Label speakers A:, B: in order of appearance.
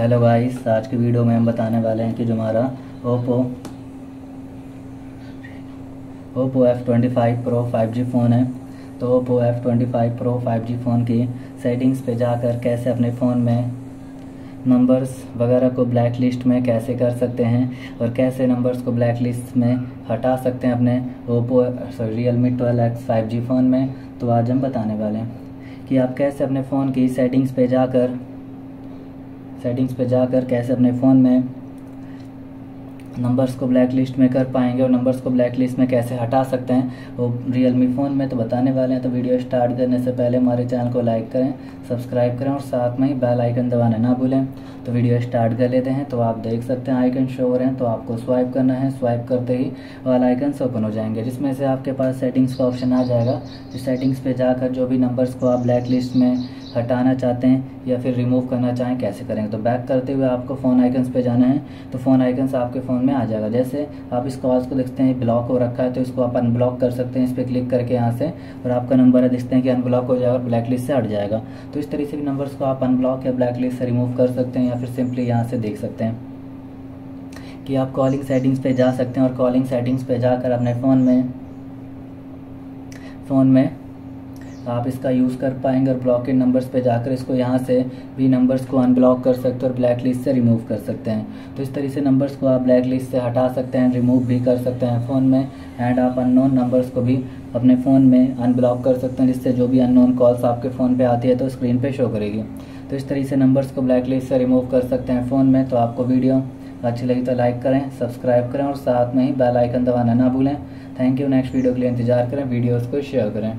A: Hello guys आज की video में हम बताने वाले हैं कि जो हमारा Oppo Oppo F twenty five pro five G phone है। तो Oppo F twenty five pro five G phone की सेटिंग्स पे जाकर कैसे अपने फ़ोन में नंबर्स वगैरह को ब्लैक लिस्ट में कैसे कर सकते हैं और कैसे नंबर्स को ब्लैक लिस्ट में हटा सकते हैं अपने Oppo sorry Realme twelve X five G phone में। तो आज हम बताने वाले हैं कि आप कैसे अपने फ़ोन की सेटिंग्स पे जाकर सेटिंग्स पे जाकर कैसे अपने फ़ोन में नंबर्स को ब्लैक लिस्ट में कर पाएँगे और नंबर्स को ब्लैक लिस्ट में कैसे हटा सकते हैं, वो रियल मी फ़ोन में तो बताने वाले हैं। तो वीडियो स्टार्ट करने से पहले हमारे चैनल को लाइक करें सब्सक्राइब करें और साथ में ही बेल आइकन दबाना ना भूलें। तो वीडियो स्टार्ट कर लेते हैं। तो आप देख सकते हैं आइकन शो हो रहे हैं। तो आपको स्वाइप करना है। स्वाइप करते ही वाल आइकन से ओपन हो जाएँगे, जिसमें से आपके पास सेटिंग्स का ऑप्शन आ जाएगा। जिस सेटिंग्स पर जाकर जो भी नंबर्स को आप ब्लैक लिस्ट में हटाना चाहते हैं या फिर रिमूव करना चाहें, कैसे करेंगे तो बैक करते हुए आपको फ़ोन आइकन्स पे जाना है तो फ़ोन आइकन्स आपके फ़ोन में आ जाएगा। जैसे आप इस कॉल्स को देखते हैं ब्लॉक हो रखा है तो इसको आप अनब्लॉक कर सकते हैं, इस पर क्लिक करके यहाँ से, और आपका नंबर है देखते हैं कि अनब्लॉक हो जाएगा ब्लैक लिस्ट से हट जाएगा। तो इस तरीके से भी नंबर्स को आप अनब्लॉक या ब्लैक लिस्ट से रिमूव कर सकते हैं या फिर सिंपली यहाँ से देख सकते हैं कि आप कॉलिंग सेटिंग्स पे जा सकते हैं। और कॉलिंग सेटिंग्स पे जाकर अपने फ़ोन में फ़ोन में आप इसका यूज़ कर पाएँगे और ब्लॉकेड नंबर्स पे जाकर इसको यहाँ से भी नंबर्स को अनब्लॉक कर सकते हैं और ब्लैक लिस्ट से रिमूव कर सकते हैं। तो इस तरीके से नंबर्स को आप ब्लैक लिस्ट से हटा सकते हैं रिमूव भी कर सकते हैं फ़ोन में एंड आप अननोन नंबर्स को भी अपने फ़ोन में अनब्लॉक कर सकते हैं, जिससे जो भी अननोन कॉल्स आपके फ़ोन पर आती है तो स्क्रीन पर शो करेगी। तो इस तरीके से नंबर्स को ब्लैक लिस्ट से रिमूव कर सकते हैं फ़ोन में। तो आपको वीडियो अच्छी लगी तो लाइक करें सब्सक्राइब करें और साथ में ही बेल आइकन दबाना ना भूलें। थैंक यू नेक्स्ट वीडियो के लिए इंतज़ार करें वीडियोस को शेयर करें।